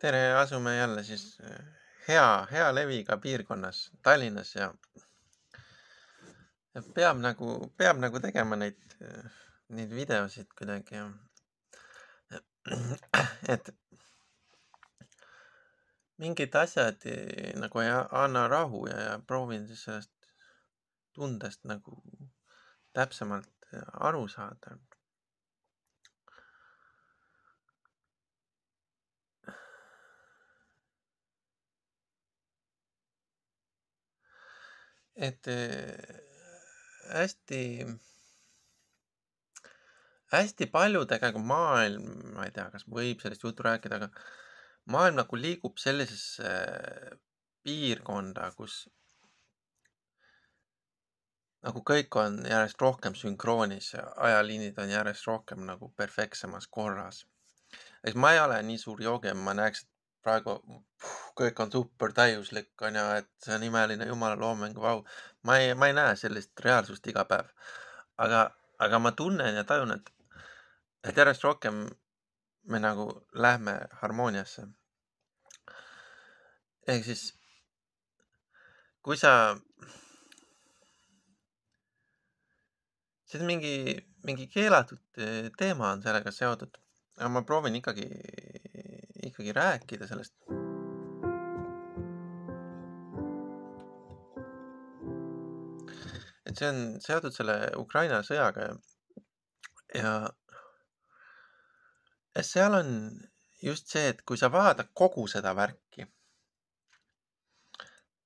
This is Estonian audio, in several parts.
tere, asume jälle siis äh, hea, hea leviga piirkonnas Tallinnas ja ja peab nagu, peab nagu tegema neid, äh, neid videosid kuidagi et mingid asjad nagu ei anna rahu ja, ja proovin siis sellest tundest nagu täpsemalt äh, aru saada. Et äh, hästi, hästi palju tegelikult maailm, ma ei tea, kas võib sellist juttu rääkida, aga maailm nagu liigub sellisesse piirkonda, kus nagu kõik on järjest rohkem sünkroonis ja ajaliinid on järjest rohkem nagu perfektsemas korras. eks ma ei ole nii suur joogija, ma näeks, et praegu puh, kõik on super täiuslik, on ju, et see on imeline jumala looming, vau. ma ei, ma ei näe sellist reaalsust iga päev. aga, aga ma tunnen ja tajun, et, et järjest rohkem me nagu lähme harmooniasse. ehk siis, kui sa, see on mingi, mingi keelatud eh, teema on sellega seotud, aga ma proovin ikkagi, ikkagi rääkida sellest. et see on seotud selle Ukraina sõjaga ja, ja seal on just see, et kui sa vaatad kogu seda värki,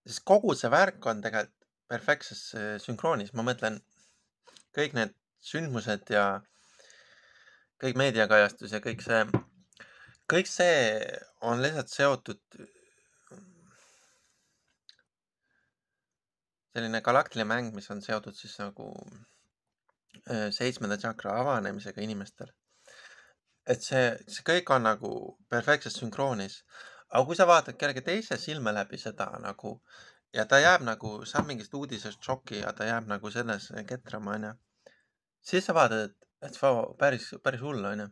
siis kogu see värk on tegelikult perfektses eh, sünkroonis, ma mõtlen kõik need sündmused ja kõik meediakajastus ja kõik see, kõik see on lihtsalt seotud selline galaktiline mäng, mis on seotud siis nagu eh, seitsmenda tšakra avanemisega inimestel. et see, see kõik on nagu perfektses sünkroonis. aga kui sa vaatad kellegi teise silme läbi seda nagu ja ta jääb nagu, saab mingist uudisest šoki ja ta jääb nagu selles ketrama, onju. siis sa vaatad, et, et vau, päris, päris hull, onju.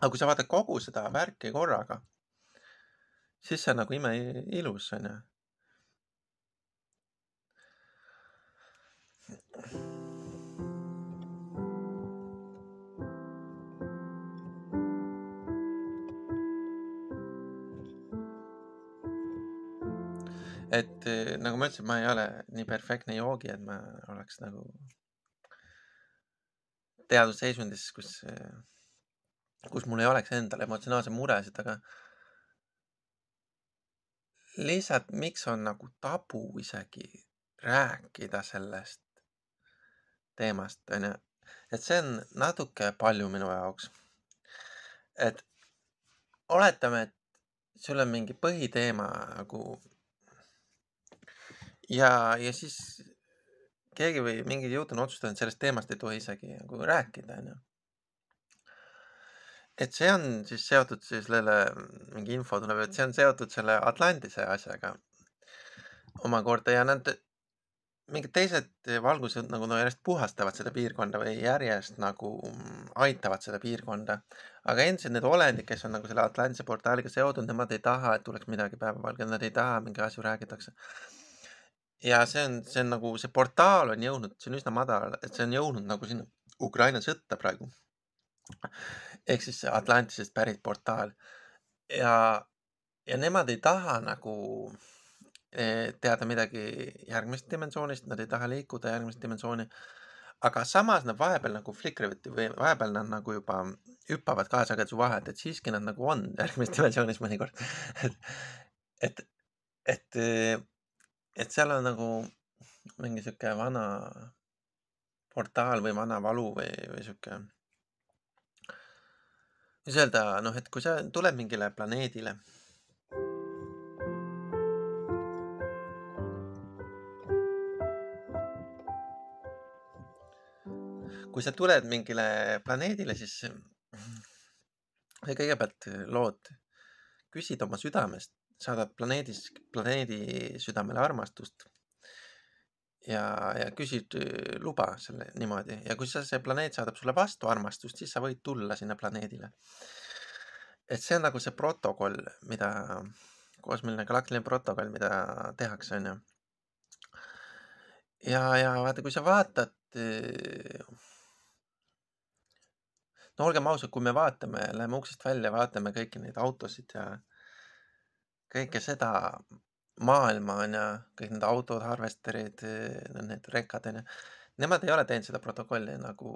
Aga kui sa vaatad kogu seda värki korraga, siis see on nagu imeilus, onju. et eh, nagu ma ütlesin, ma ei ole nii perfektne joogi, et ma oleks nagu teadvusseisundis, kus, kus mul ei oleks endal emotsionaalseid muresid, aga lihtsalt miks on nagu tabu isegi rääkida sellest teemast, onju. et see on natuke palju minu jaoks. et oletame, et sul on mingi põhiteema nagu ja, ja siis keegi või mingid jõud on otsustanud, sellest teemast ei tohi isegi nagu rääkida, onju. Et see on siis seotud siis sellele, mingi info tuleb, et see on seotud selle Atlantise asjaga omakorda ja nad, mingid teised valgused nagu no järjest puhastavad seda piirkonda või järjest nagu aitavad seda piirkonda. aga endiselt need olendid, kes on nagu selle Atlantise portaaliga seotud, nemad ei taha, et tuleks midagi päevavalgele, nad ei taha, mingi asju räägitakse ja see on, see on nagu see portaal on jõudnud, see on üsna madal, et see on jõudnud nagu sinna Ukraina sõtta praegu. Ehk siis Atlantisest pärit portaal ja, ja nemad ei taha nagu eh, teada midagi järgmisest dimensioonist, nad ei taha liikuda järgmist dimensiooni. aga samas nad vahepeal nagu flikrivad või vahepeal nad nagu juba hüppavad kahe sageduse vahet, et siiski nad nagu on järgmises dimensioonis mõnikord. et, et, et et seal on nagu mingi sihuke vana portaal või vana valu või, või sihuke. Kuidas öelda, noh, et kui sa tuled mingile planeedile. kui sa tuled mingile planeedile, siis sa kõigepealt lood, küsid oma südamest, saadad planeedis, planeedi südamele armastust. Ja, ja küsid äh, luba selle niimoodi ja kui sa, see planeet saadab sulle vastu armastust, siis sa võid tulla sinna planeedile. et see on nagu see protokoll, mida, kosmiline galaktiline protokoll, mida tehakse, onju. ja, ja vaata, kui sa vaatad. no olgem ausad, kui me vaatame, läheme uksest välja, vaatame kõiki neid autosid ja kõike seda maailma onju, kõik need autod, harvesterid, need rekad onju. Nemad ei ole teinud seda protokolli nagu.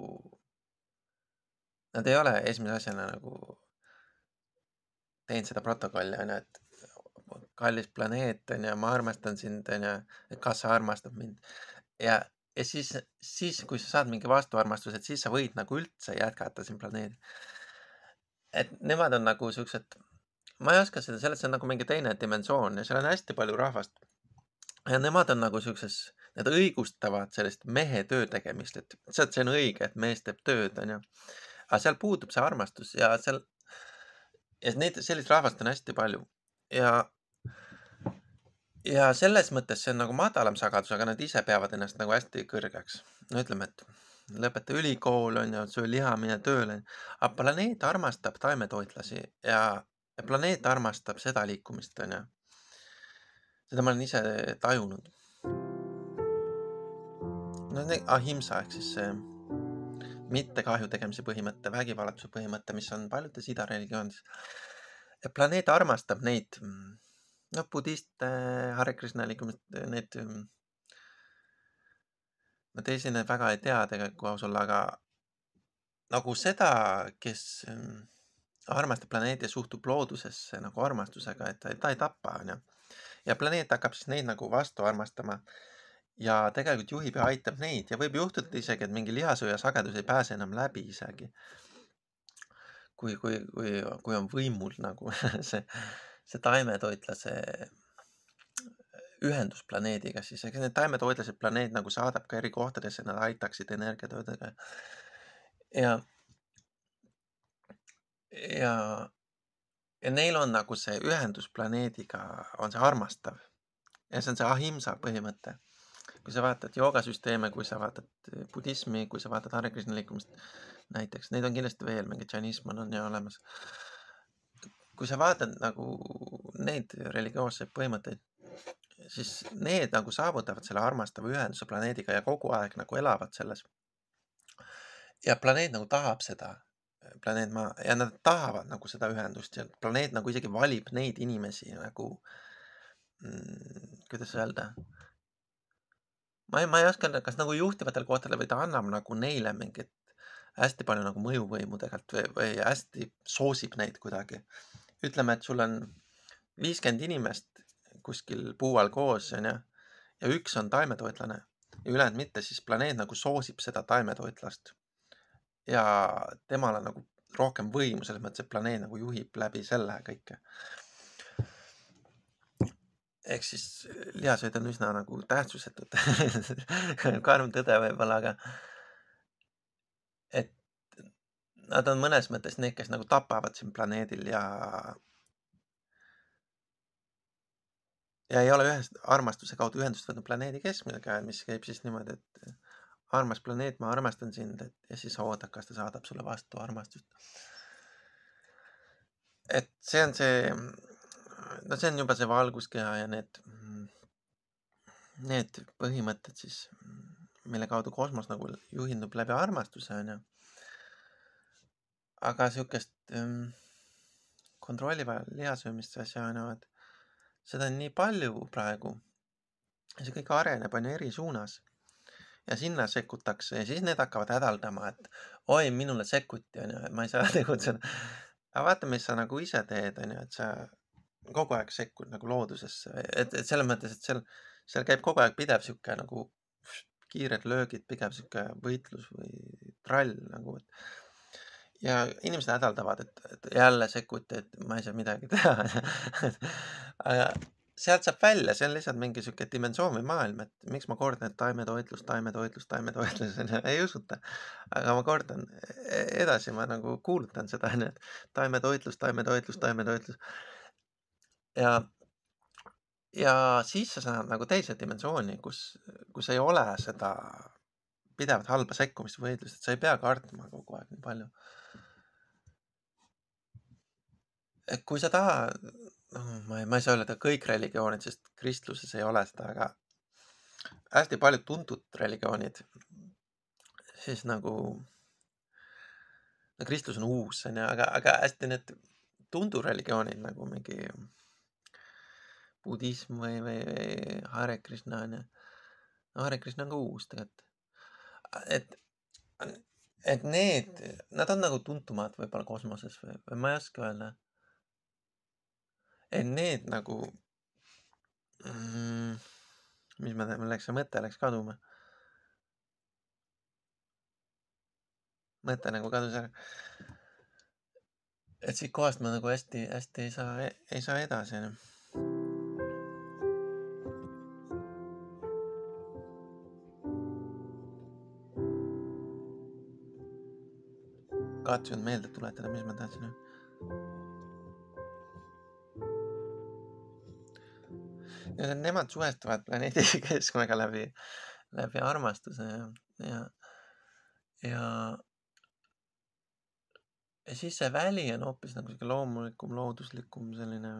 Nad ei ole esimese asjana nagu teinud seda protokolli onju, et kallis planeet onju, ma armastan sind onju, kas sa armastad mind ja, ja siis, siis kui sa saad mingi vastuarmastuse, et siis sa võid nagu üldse jätkata siin planeedil. et nemad on nagu siuksed, ma ei oska seda see on nagu mingi teine dimensioon ja seal on hästi palju rahvast. ja nemad on nagu siukses, need õigustavad sellist mehe töö tegemist, et see, see on õige, et mees teeb tööd, onju. aga seal puudub see armastus ja seal ja neid, sellist rahvast on hästi palju ja, ja selles mõttes see on nagu madalam sagedus, aga nad ise peavad ennast nagu hästi kõrgeks. no ütleme, et lõpeta ülikool on ju, söö liha, mine tööle. aga planeet armastab taimetoitlasi ja planeet armastab seda liikumist, on ju. seda ma olen ise tajunud. no ahimsa ehk siis see mitte kahju tegemise põhimõte, vägivallatuse põhimõte, mis on paljudes ida religioonides. planeet armastab neid, noh, budiste, Hare Krishna liikumist, need. ma teisi neid väga ei tea tegelikult, kui aus olla, aga nagu seda, kes armastab planeeti ja suhtub loodusesse nagu armastusega, et ta, ta ei tapa, onju. ja planeet hakkab siis neid nagu vastu armastama ja tegelikult juhib ja aitab neid ja võib juhtuda isegi, et mingi lihasööja sagedus ei pääse enam läbi isegi. kui, kui, kui, kui on võimul nagu see, see taimetoitlase ühendus planeediga, siis ega need taimetoitlased planeet nagu saadab ka eri kohtadesse, nad aitaksid energiatöödega. ja, ja, ja neil on nagu see ühendus planeediga, on see armastav ja see on see ahimsa põhimõte kui sa vaatad joogasüsteeme, kui sa vaatad eh, budismi, kui sa vaatad Hare Krishna liikumist näiteks, neid on kindlasti veel, mingi džainism on, on ju olemas. kui sa vaatad nagu neid religioosseid põhimõtteid, siis need nagu saavutavad selle armastava ühenduse planeediga ja kogu aeg nagu elavad selles. ja planeet nagu tahab seda, planeet Maa ja nad tahavad nagu seda ühendust ja planeet nagu isegi valib neid inimesi nagu mm,, kuidas öelda ma ei, ma ei oska öelda, kas nagu juhtivatel kohtadel või ta annab nagu neile mingit hästi palju nagu mõjuvõimu tegelikult või, või hästi soosib neid kuidagi. ütleme, et sul on viiskümmend inimest kuskil puu all koos, onju, ja üks on taimetoitlane ja ülejäänud mitte, siis planeet nagu soosib seda taimetoitlast. Ja temal on nagu rohkem võimu, selles mõttes, et planeet nagu juhib läbi selle kõike. Ehk siis lihasööd on üsna nagu tähtsusetud karm tõde võib-olla, aga et nad on mõnes mõttes need, kes nagu tapavad siin planeedil ja ja ei ole ühest armastuse kaudu ühendust võtnud planeedi keskmisega, mis käib siis niimoodi, et armas planeet, ma armastan sind, et ja siis oodad, kas ta saadab sulle vastu armastust. et see on see no see on juba see valguskeha ja need, need põhimõtted siis, mille kaudu kosmos nagu juhindub läbi armastuse, onju. aga sihukest ähm, kontrolliva lihasöömist asja onju, et seda on nii palju praegu. see kõik areneb onju eri suunas ja sinna sekkutakse ja siis need hakkavad hädaldama, et oi, minule sekkuti, onju, et ma ei saa tegutseda. aga vaata, mis sa nagu ise teed, onju, et sa kogu aeg sekkud nagu loodusesse, et, et selles mõttes, et seal, seal käib kogu aeg pidev sihuke nagu kiired löögid, pigem sihuke võitlus või trall nagu, et. ja inimesed hädaldavad, et, jälle sekkuti, et ma ei saa midagi teha aga sealt saab välja, see on lihtsalt mingi sihuke dimensioon või maailm, et miks ma kordan, et taimetoitlus, taimetoitlus, taimetoitlus on ju, ei usuta. aga ma kordan e-, edasi, ma nagu kuulutan seda on ju, et taimetoitlus, taimetoitlus, taimetoitlus ja, ja siis sa saad nagu teise dimensiooni, kus, kus ei ole seda pidevat halba sekkumist või võitlust, et sa ei pea kartma kogu aeg nii palju. et kui sa tahad, noh, ma ei, ma ei saa öelda kõik religioonid, sest kristluses ei ole seda, aga hästi paljud tuntud religioonid, siis nagu, no kristlus on uus, onju, aga, aga hästi need tuntud religioonid nagu mingi budism või, või, või Hare Krishna onju. Hare Krishna on ka uus tegelikult. et, et need, nad on nagu tuntumad võib-olla kosmoses või, või ma ei oska öelda. Need nagu mm,, mis ma teen, mul läks see mõte läks kaduma. mõte nagu kadus ära. et siit kohast ma nagu hästi-hästi ei saa, ei saa edasi onju katsun meelde tuletada, mis ma tahtsin öelda. Nemad suhestuvad planeedi keskmega läbi, läbi armastuse ja, ja, ja, ja siis see väli on hoopis nagu sihuke loomulikum, looduslikum, selline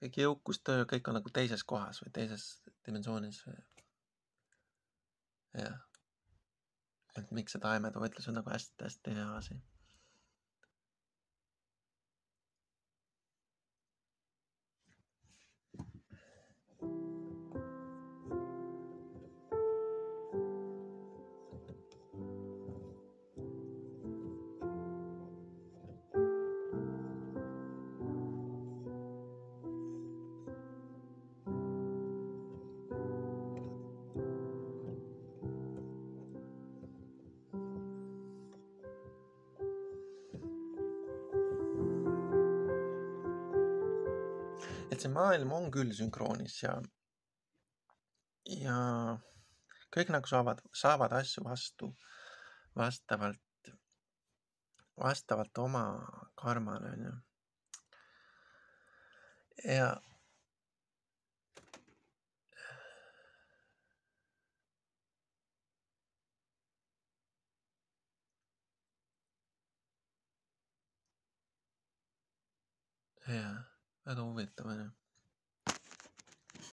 kõik jõukustöö, kõik on nagu teises kohas või teises dimensioonis jah et miks see taimede võitlus on nagu hästi-hästi hea asi. Et see maailm on küll sünkroonis ja, ja kõik nagu saavad, saavad asju vastu vastavalt, vastavalt oma karmale, onju. ja jah, väga huvitav onju